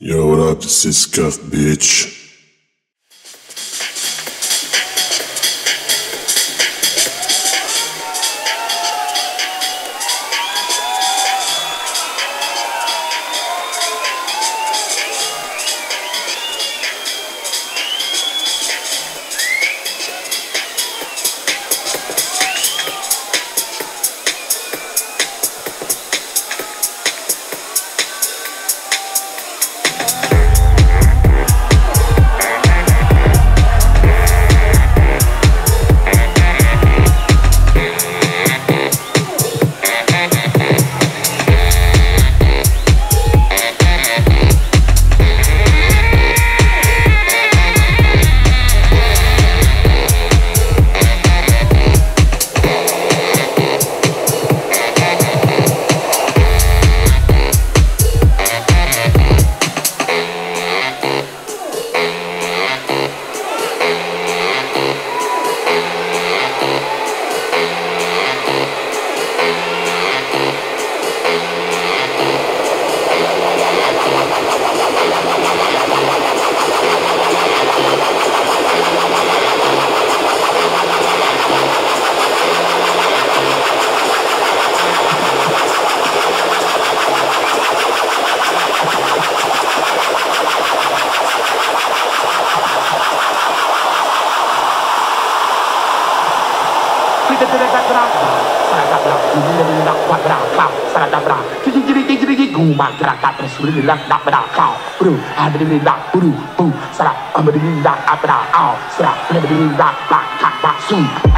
Yo, what up? This is Scuff, bitch. really like that but I fall through. I really like boo boo. Slap, I'm really like I but I all slap. Really like like cock, soon.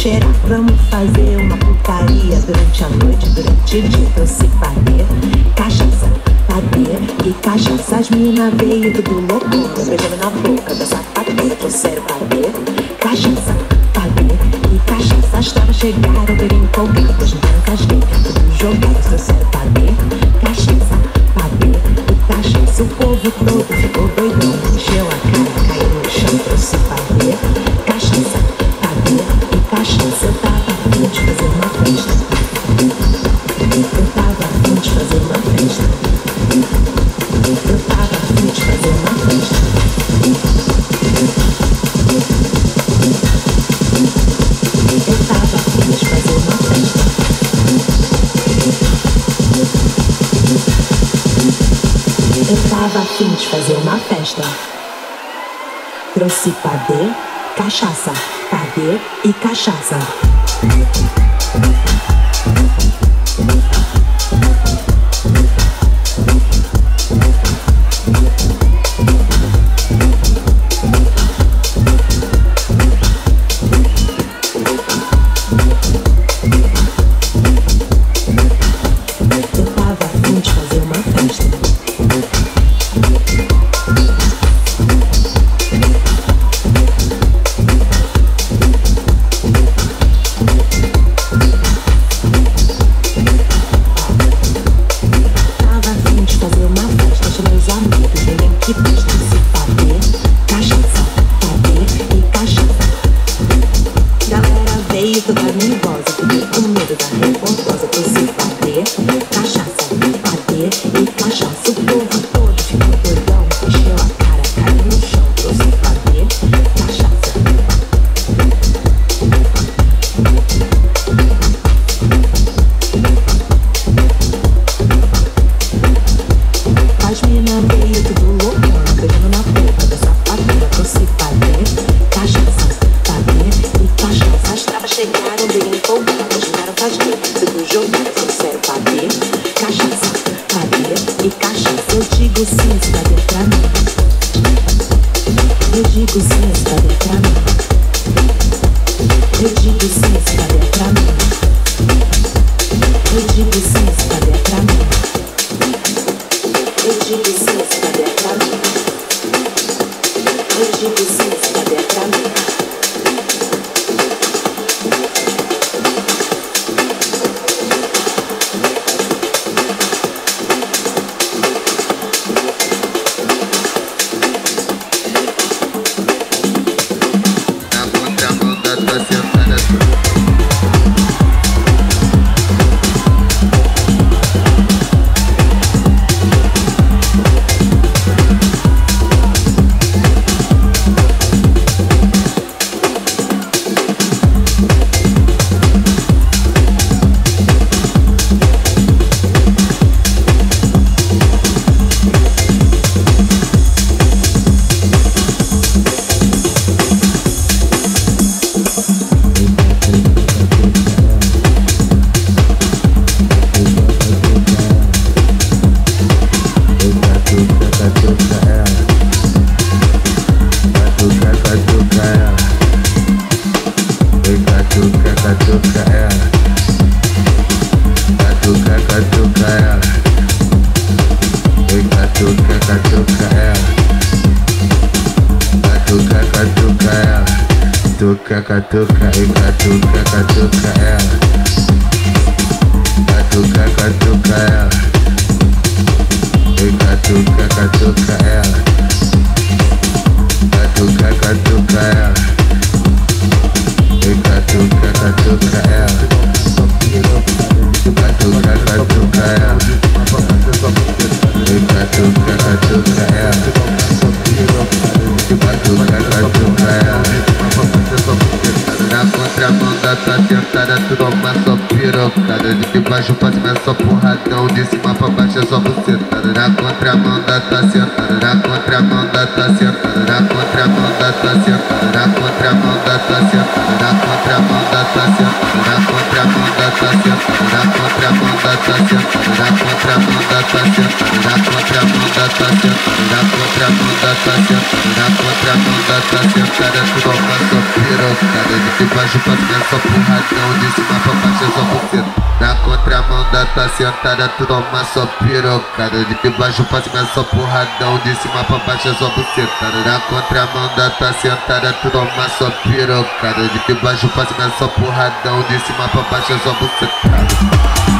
Cheira, vamos fazer uma putaria durante a noite, durante o dia. Então se bater, cachaça, bater e cachaça. As mina veio tudo louco beijando na boca da sapateira. Trouxeram bater, cachaça, bater e cachaça. As tava chegaram, viram empolgadas, brancas, gay, tudo jogado. Trouxeram bater, cachaça, bater e cachaça. O povo todo ficou doidão, encheu a cara, caiu no chão. Trouxe bater, cachaça, bater festa. Eu tava afim de fazer uma festa. Eu tava afim de fazer uma festa. Eu tava afim de fazer uma festa. Eu tava afim de fazer uma festa. Trouxe padê, cachaça, padê e cachaça. Tua sentada tu toma só pirocada De baixo pra cima é só porradão De cima pra baixo é só buceta Na contramão da tua sentada tu toma só pirocada De baixo pra cima é só porradão De cima pra baixo é só buceta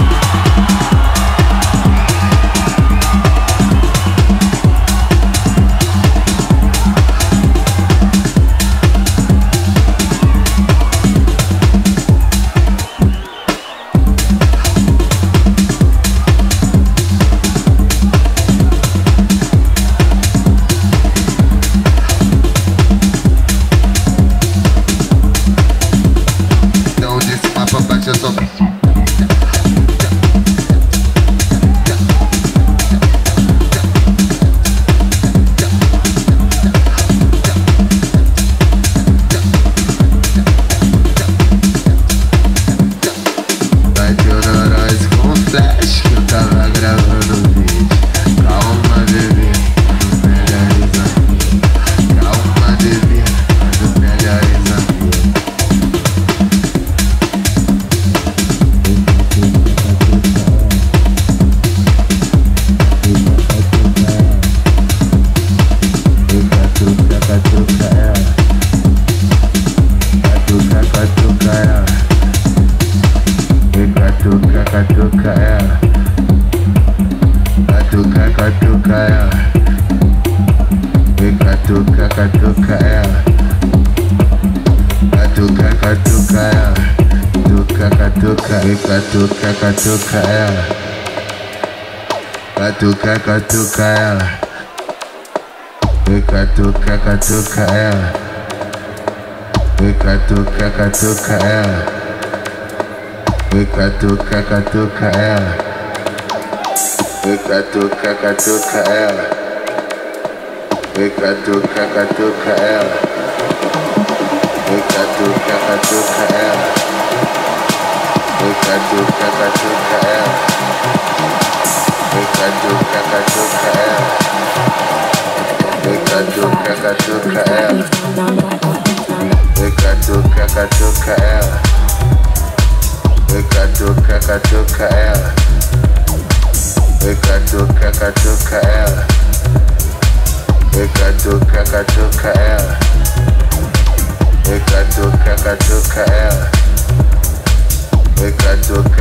Catuca, ela. Vem catuca, catuca ela. Vem catuca, catuca ela. Vem catuca, catuca ela. Vem catuca, catuca ela. Vem catuca, catuca ela. Vem catuca, catuca ela. Catuca, catuca ela. Ekaduka,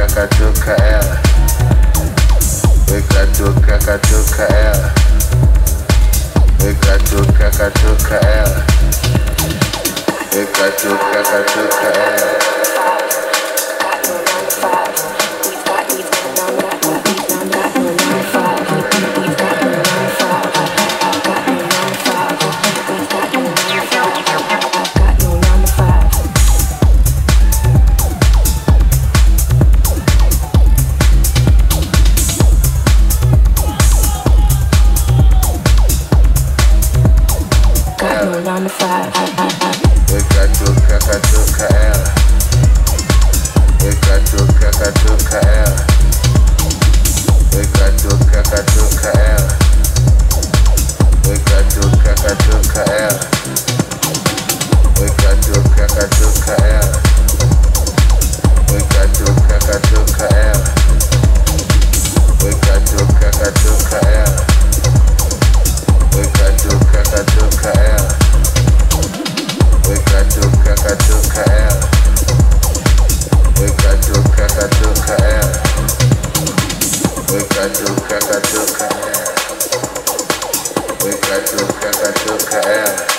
kaduka, L. Catuca, Wake up, look at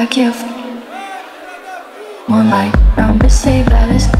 I give. More be saved save this.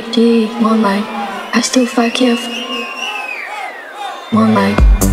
D, D, light. I still fuck you. More light.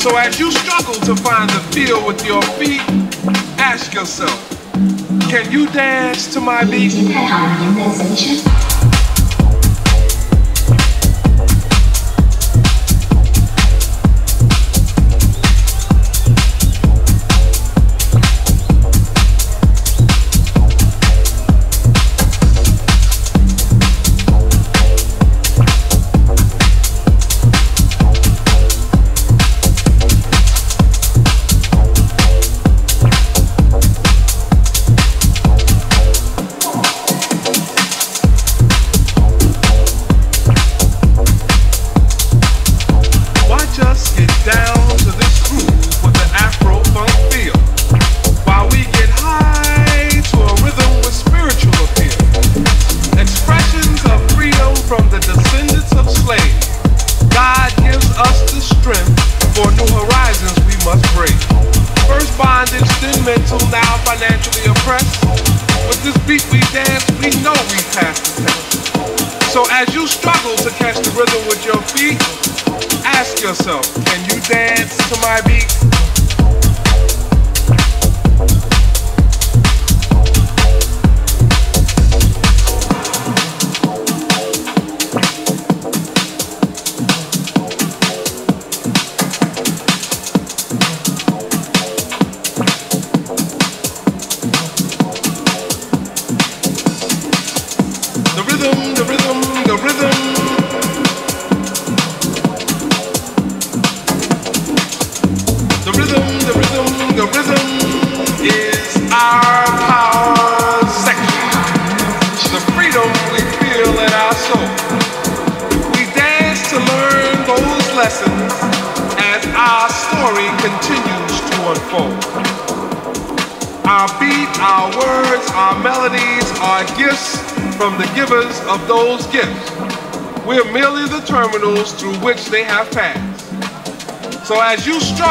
So as you struggle to find the feel with your feet, ask yourself, can you dance to my beat?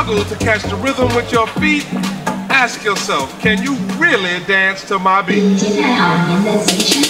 struggle to catch the rhythm with your feet, ask yourself, can you really dance to my beat?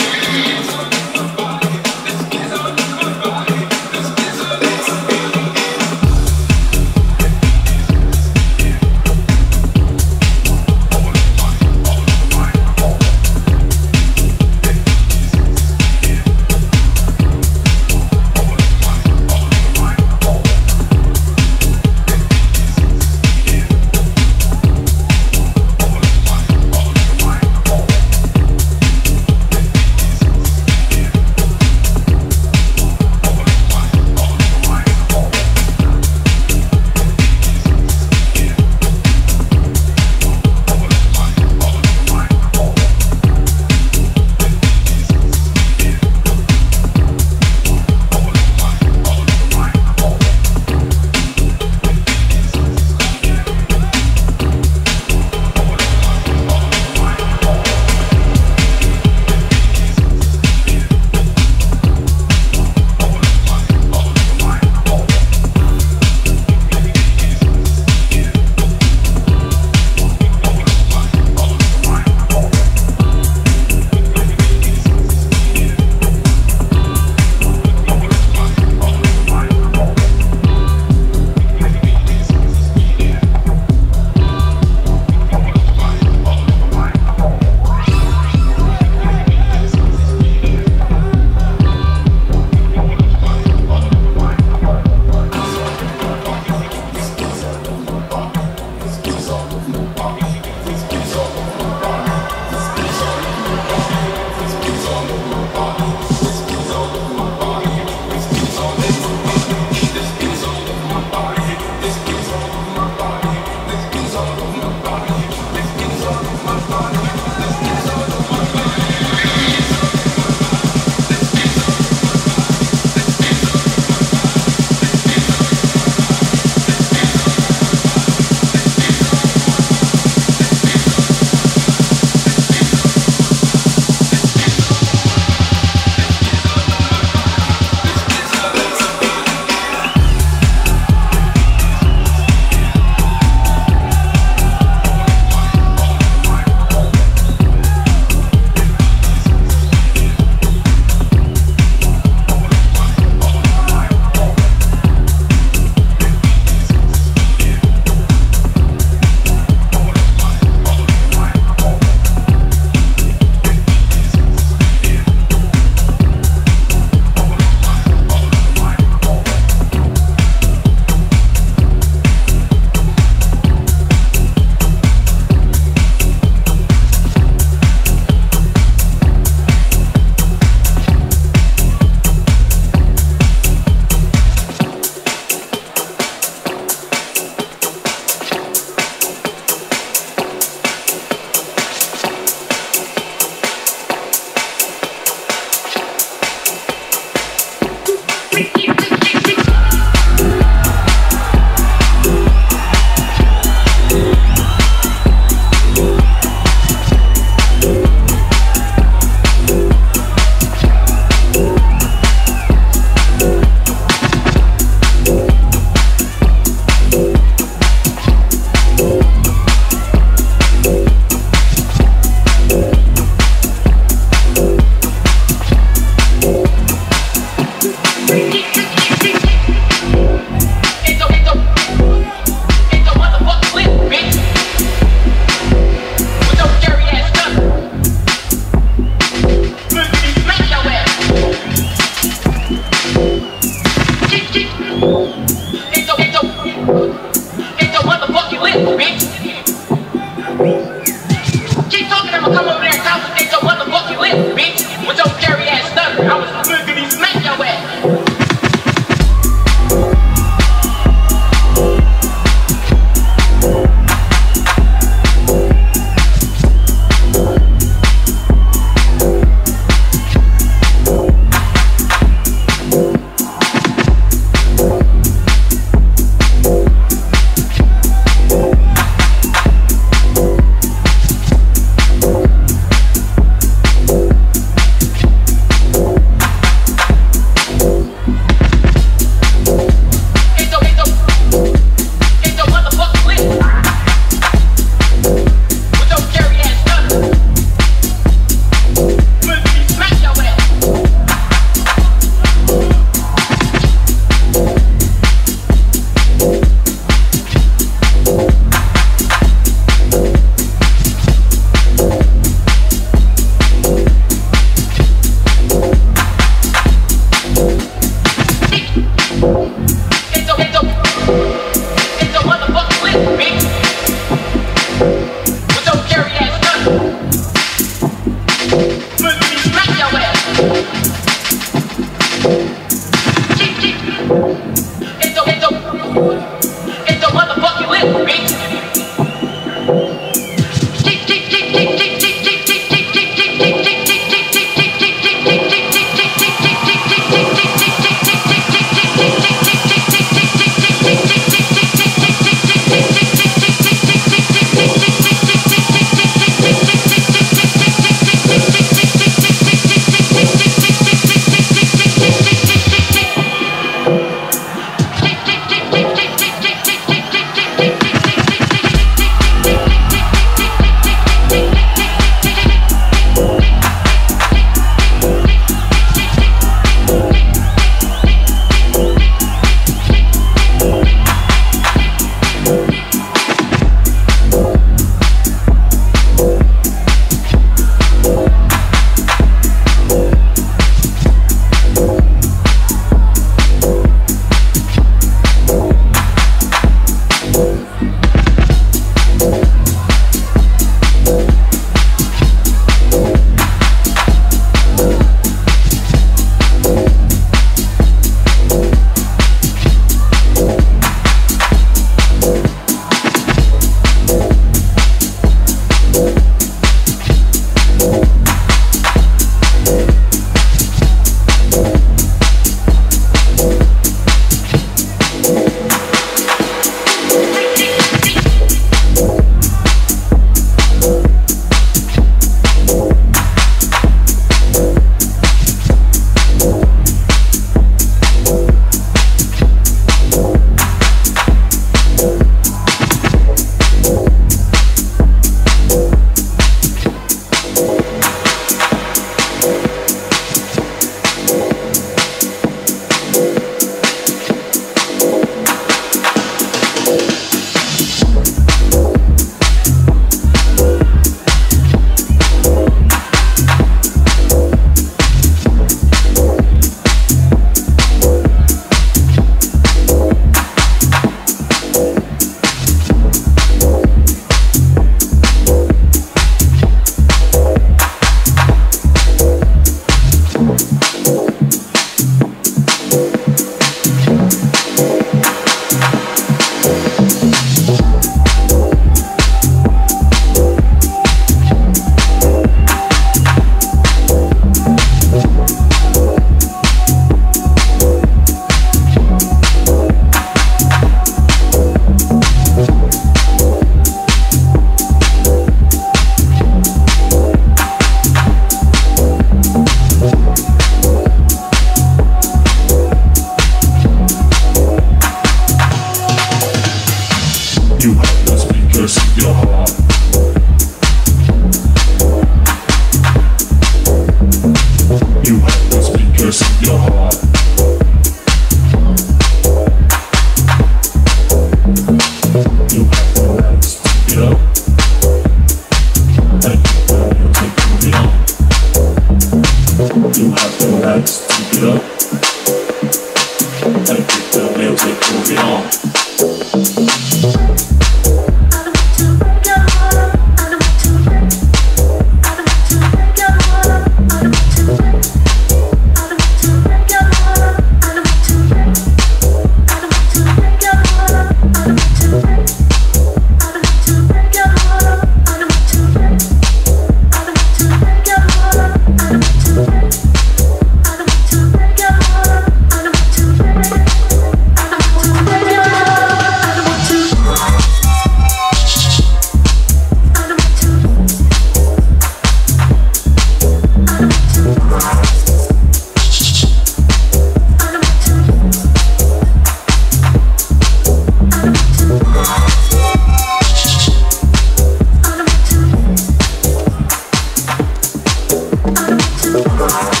Thank you.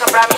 like a rabbit.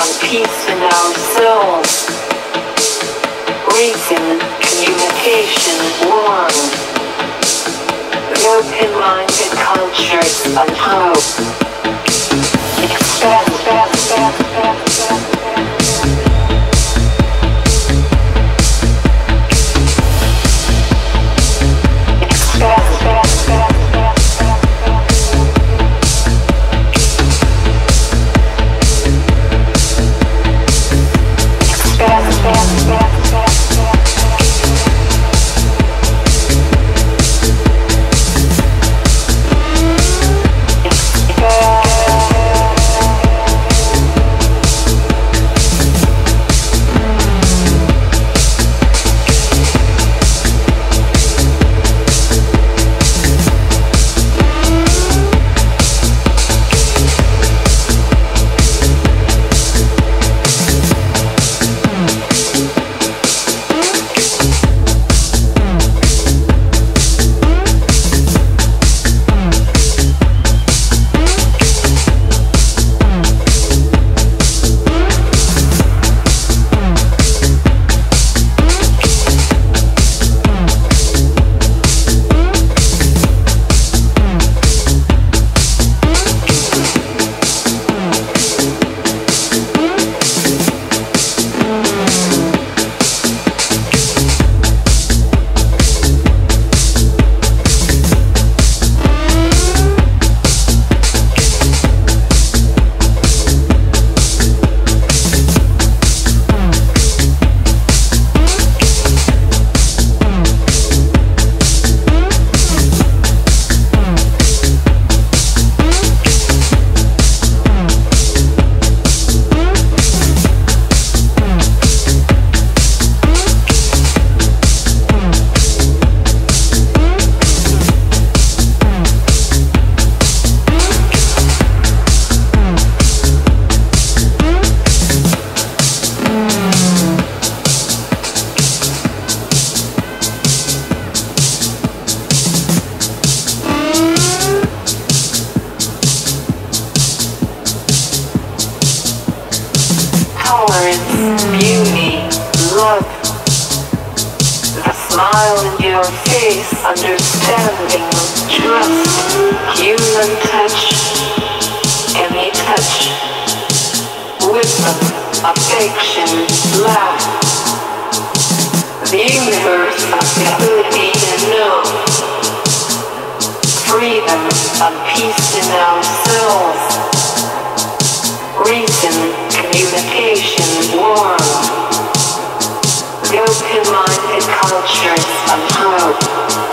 On peace in our souls. Reason, communication, one, Open-minded cultures of hope. Expand, expand, expand, expand, expand. open minded cultures of hope.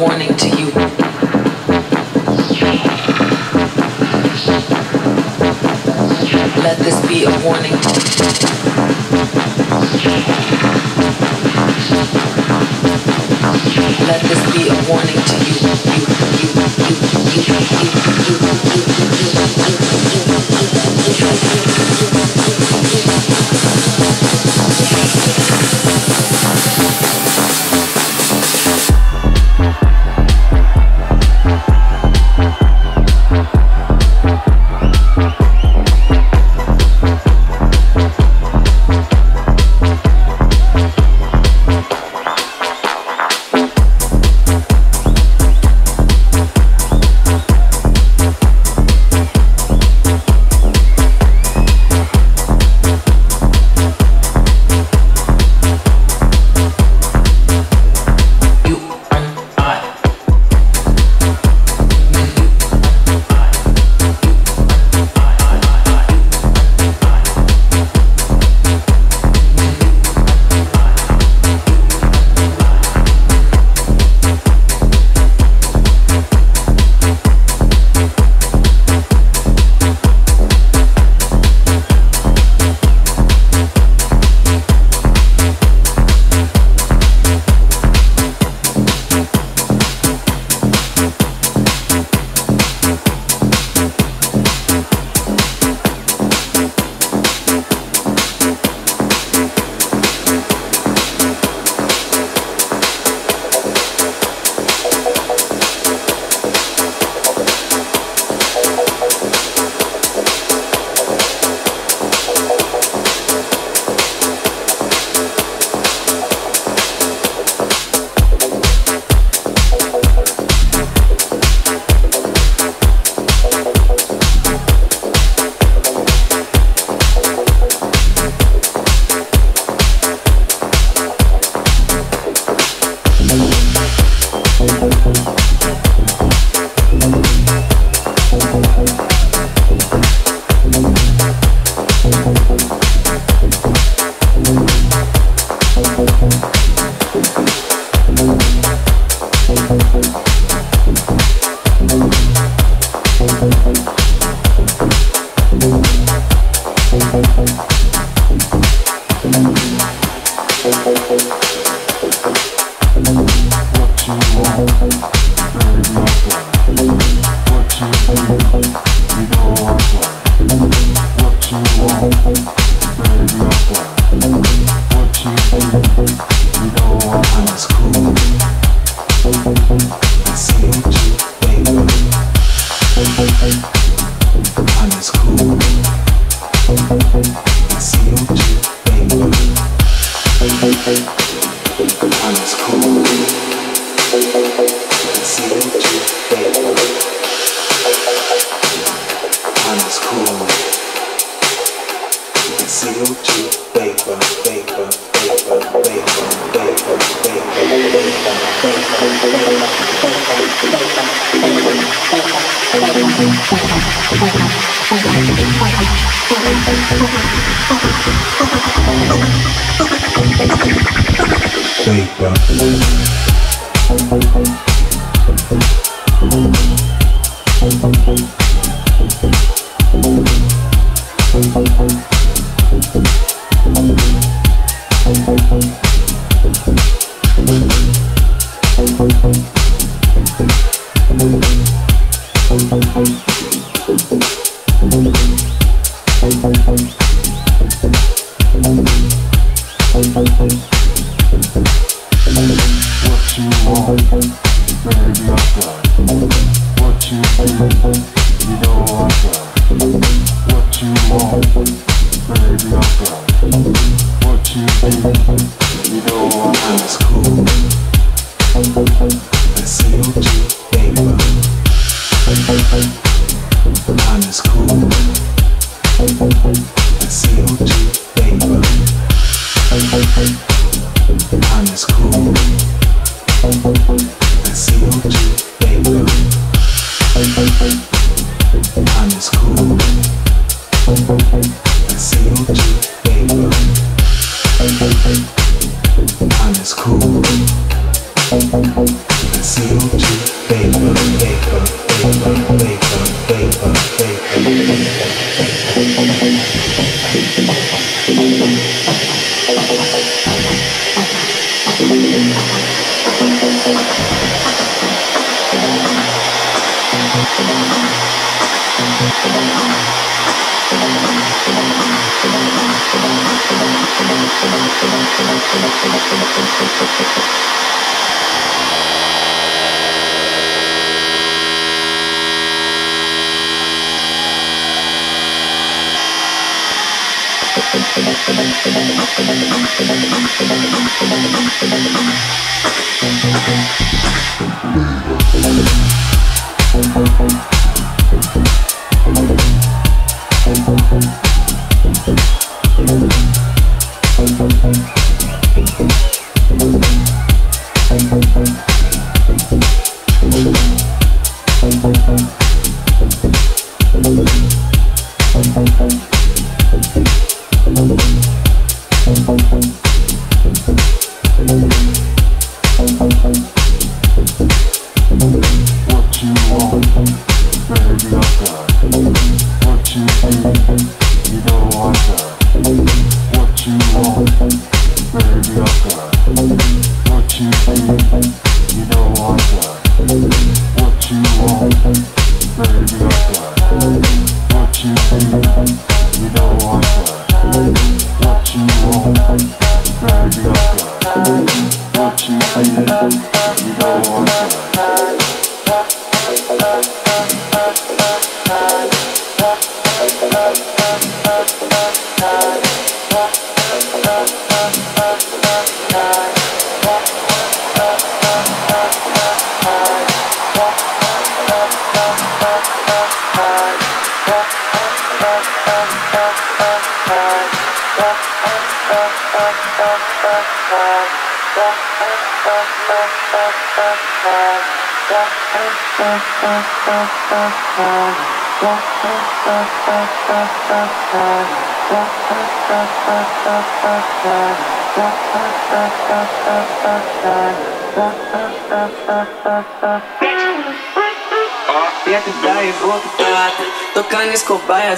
Warning to you. Let this be a warning. Let this be a warning to you. You, you, you, I'm as cool. I see you.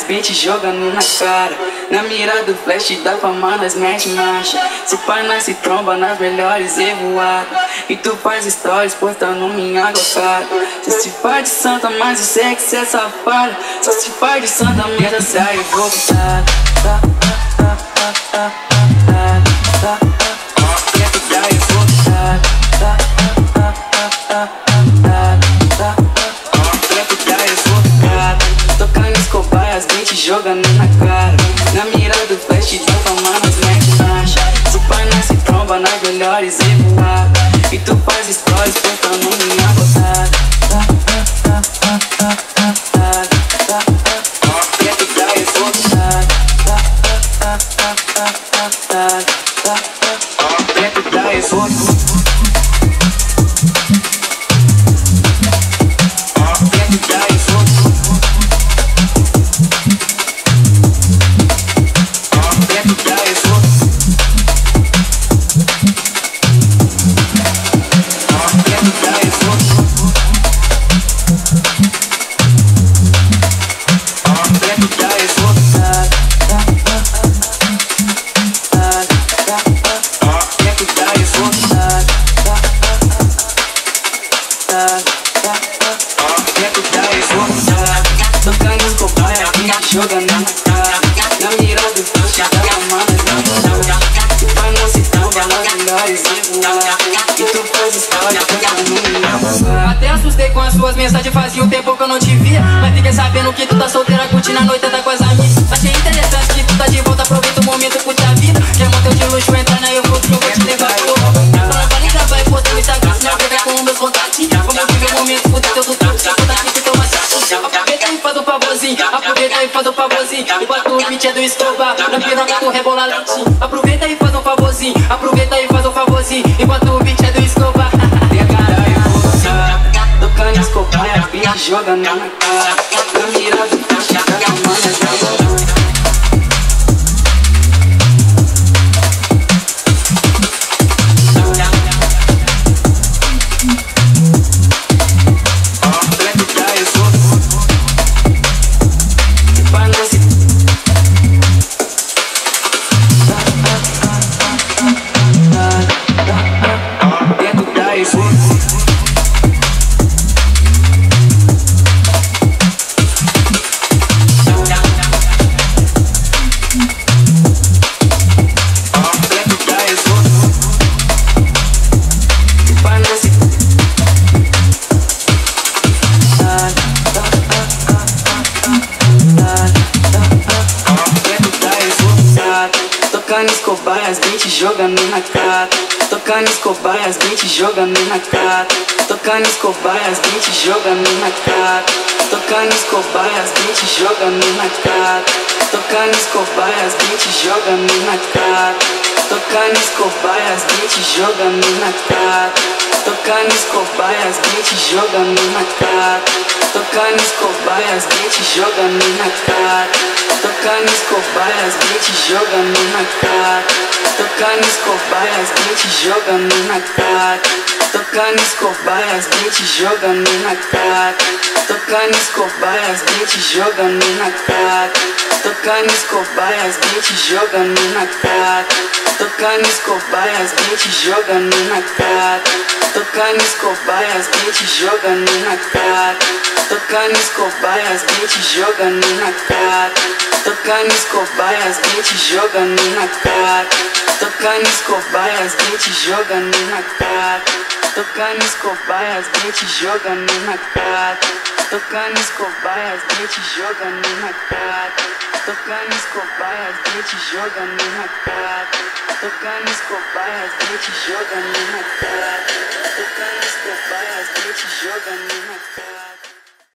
Beats jogando na cara. Na mira do flash da fama nós mete marcha. Se pá nós se tromba nas melhores revoadas E tu faz stories postando minha gostada. Só se faz de santa, mas que cê é safada. Só se faz de santa, essa é revoltada tá, tá, tá, tá, tá, Até assustei com as suas mensagens, fazia um tempo que eu não te via. Mas fiquei sabendo que tu tá solteira, curtindo a noite, tá com do escoba, na piroca tu rebola latim Aproveita e faz um favorzinho, aproveita e faz um favorzinho E bota o beat é do escoba Dentro da revoltada Tocando escobar a minha jogando na cara beats jogando na cara. Tocando as beats jogando na cara. Tocando as beats jogando na cara. Tocando as beats jogando na cara. Tocando as beats jogando na cara. Tocando as beats jogando na cara. Tocando as beats jogando na cara. Tocando as beats jogando na cara. Tocando as beats jogando na cara. Tocando as beats jogando na cara. Tocando as beats jogando na cara. Tocando as beats jogando na cara. Tocando as beats jogando na cara. Tocando as beats jogando na cara. Tocando as beats jogando na cara. Tocando as beats jogando na cara. Tocando as beats jogando na cara. Tocando as beats jogando na cara. Tocando as beats jogando na cara. Tocando as beats jogando na cara. Tocando as beats jogando na cara. Tocando as beats jogando na cara. Tocando as beats jogando na cara.